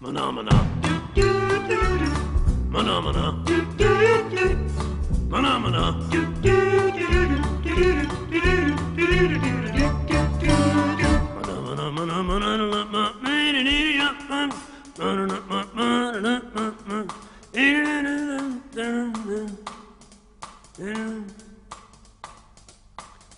Mana mana. Mana mana. Mana mana. Mana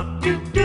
Mana